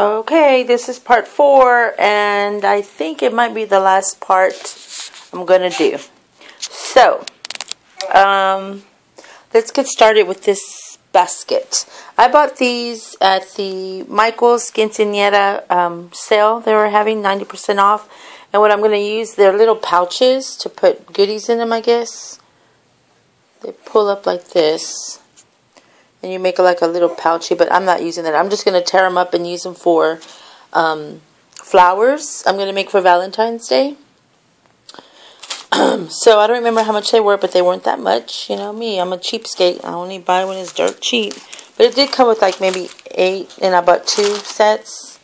Okay, this is part four, and I think it might be the last part I'm gonna do. So, um, let's get started with this basket. I bought these at the Michael's Quinceañera um, sale. They were having 90% off. And what I'm going to use, they're little pouches to put goodies in them, I guess. They pull up like this and you make like a little pouchy, but I'm not using that. I'm just going to tear them up and use them for um, flowers I'm going to make for Valentine's Day. so I don't remember how much they were, but they weren't that much. You know me, I'm a cheapskate. I only buy when it's dirt cheap. But it did come with like maybe eight, and I bought two sets.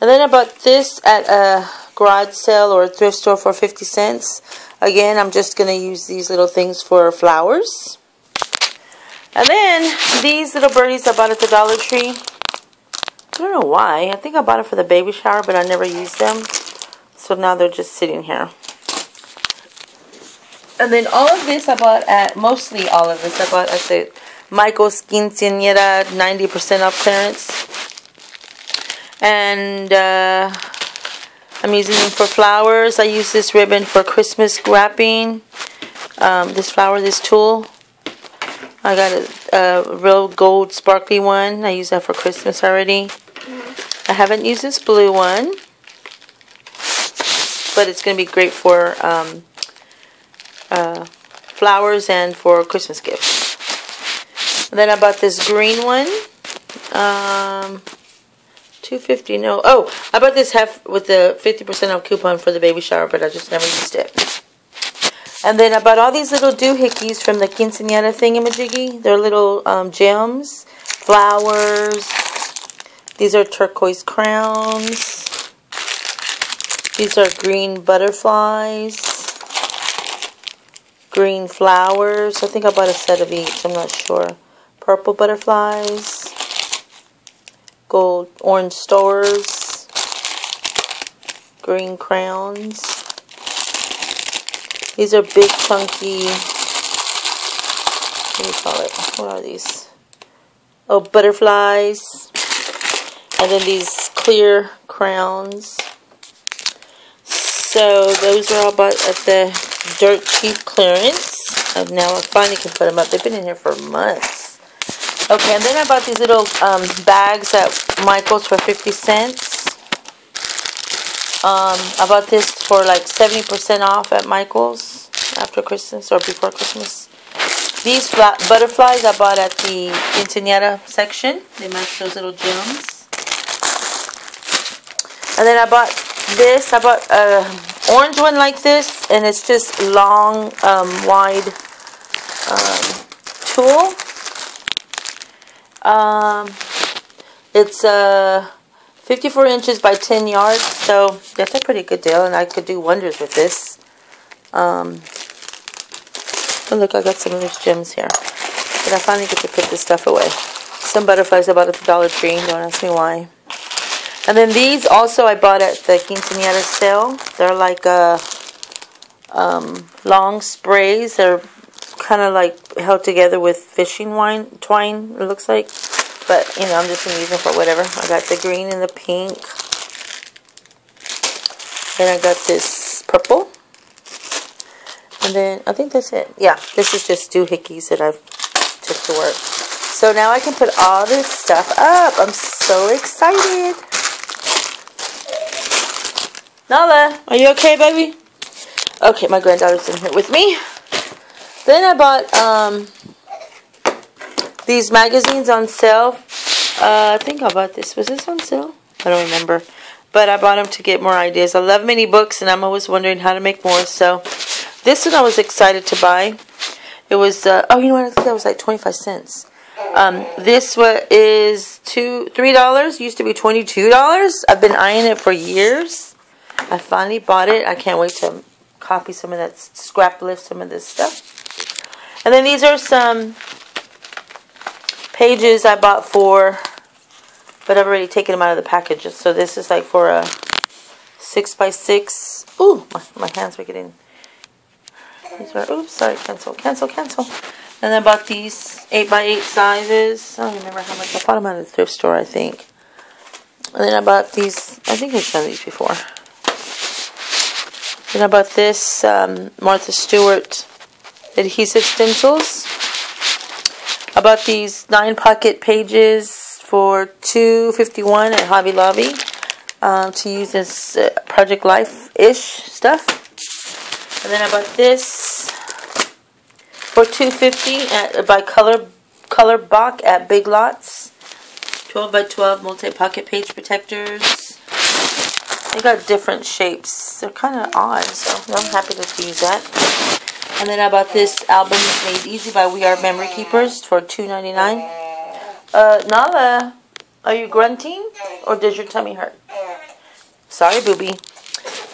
And then I bought this at a garage sale or a thrift store for 50 cents. Again, I'm just going to use these little things for flowers. And then these little birdies I bought at the Dollar Tree. I don't know why. I think I bought it for the baby shower, but I never used them. So now they're just sitting here. And then all of this I bought at, mostly all of this I bought at the Michael's Quinceañera 90% off clearance. And uh, I'm using them for flowers. I use this ribbon for Christmas wrapping. Um, this flower, this tulle. I got a, a, real gold sparkly one. I use that for Christmas already. I haven't used this blue one. But it's going to be great for um, uh, flowers and for Christmas gifts. And then I bought this green one. Um, 250 no. Oh, I bought this half with the 50% off coupon for the baby shower, but I just never used it. And then I bought all these little doohickeys from the quinceanera thingamajiggy. They're little um, gems, flowers. These are turquoise crowns. These are green butterflies. Green flowers. I think I bought a set of each. I'm not sure. Purple butterflies. Gold, orange stars. Green crowns. These are big, chunky, what do you call it? What are these? Oh, butterflies. And then these clear crowns. So those are all bought at the dirt cheap clearance. And now I finally can put them up. They've been in here for months. Okay, and then I bought these little um, bags at Michael's for 50 cents. Um, I bought this for like 70% off at Michael's after Christmas or before Christmas. These butterflies I bought at the quinceanera section. They match those little gems. And then I bought this. I bought a orange one like this. And it's just long, um, wide um, tulle. Um, it's a... Uh, 54 inches by 10 yards, so that's a pretty good deal, and I could do wonders with this. Um, oh look, I got some of these gems here. But I finally get to put this stuff away. Some butterflies I bought at the Dollar Tree, don't ask me why. And then these also I bought at the quinceanera sale. They're like uh, um, long sprays. They're kind of like held together with fishing wine twine, it looks like. But, you know, I'm just going to use them for whatever. I got the green and the pink. Then I got this purple. And then, I think that's it. Yeah, this is just doohickeys that I've took to work. So now I can put all this stuff up. I'm so excited. Nala, are you okay, baby? Okay, my granddaughter's in here with me. Then I bought um, these magazines on sale. Uh, I think I bought this. Was this on sale? I don't remember. But I bought them to get more ideas. I love mini books, and I'm always wondering how to make more. So this one I was excited to buy. It was, uh, oh, you know what? I think that was like 25 cents. Um, this one is two, $3. Used to be $22. I've been eyeing it for years. I finally bought it. I can't wait to copy some of that, scrap lift some of this stuff. And then these are some pages I bought for, but I've already taken them out of the packages. So this is like for a 6 by 6 Ooh, my, my hands are getting... These oops, sorry, cancel, cancel, cancel. And I bought these 8 by 8 sizes. I don't remember how much. I bought them at the thrift store, I think. And then I bought these. I think I've shown these before. Then I bought this um, Martha Stewart adhesive stencils. I bought these nine pocket pages for two fifty one at Hobby Lobby um, to use as uh, Project Life ish stuff. And then I bought this for two fifty at by Color Color Box at Big Lots. 12 by 12 multi pocket page protectors. They got different shapes. They're kind of odd, so I'm happy to use that. And then I bought this album made easy by We Are Memory Keepers for $2.99. Uh, Nala, are you grunting or does your tummy hurt? Sorry, booby.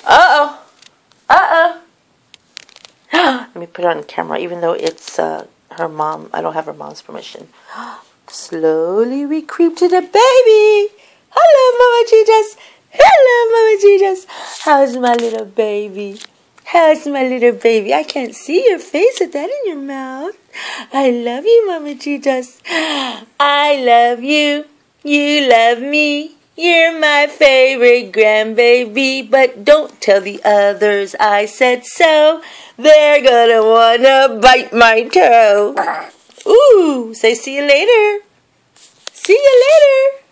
Uh oh. Uh oh. Let me put it on camera, even though it's uh, her mom. I don't have her mom's permission. Slowly we creep to the baby. Hello, Mama Jesus. Hello, Mama Jesus. How's my little baby? How's my little baby? I can't see your face with that in your mouth. I love you, Mama Jesus. I love you. You love me. You're my favorite grandbaby, but don't tell the others I said so. They're gonna wanna bite my toe. Ooh, say see you later. See you later.